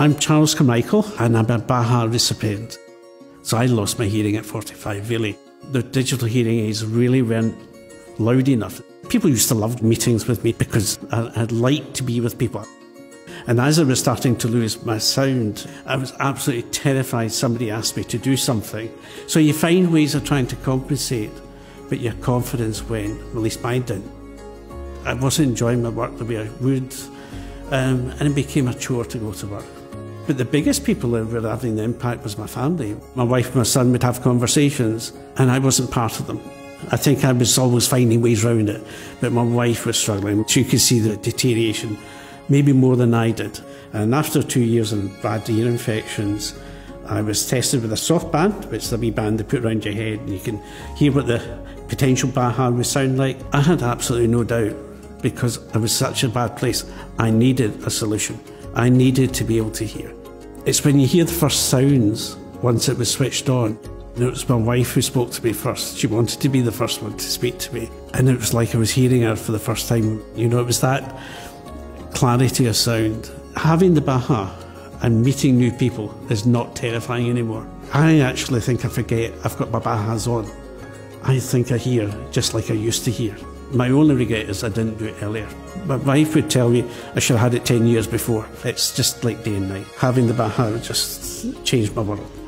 I'm Charles Carmichael and I'm a Baha recipient. So I lost my hearing at 45, really. The digital hearing aids really weren't loud enough. People used to love meetings with me because I, I'd like to be with people. And as I was starting to lose my sound, I was absolutely terrified somebody asked me to do something. So you find ways of trying to compensate, but your confidence went, at least mine didn't. I wasn't enjoying my work the way I would, um, and it became a chore to go to work. But the biggest people that were having the impact was my family. My wife and my son would have conversations, and I wasn't part of them. I think I was always finding ways around it, but my wife was struggling. She could see the deterioration, maybe more than I did. And after two years of bad ear infections, I was tested with a soft band, which is a wee band they put around your head, and you can hear what the potential Baha would sound like. I had absolutely no doubt because I was such a bad place. I needed a solution. I needed to be able to hear. It's when you hear the first sounds once it was switched on. And it was my wife who spoke to me first. She wanted to be the first one to speak to me. And it was like I was hearing her for the first time. You know, it was that clarity of sound. Having the Baha and meeting new people is not terrifying anymore. I actually think I forget I've got my Bahas on. I think I hear just like I used to hear. My only regret is I didn't do it earlier. My wife would tell me I should have had it 10 years before. It's just like day and night. Having the Baha just changed my world.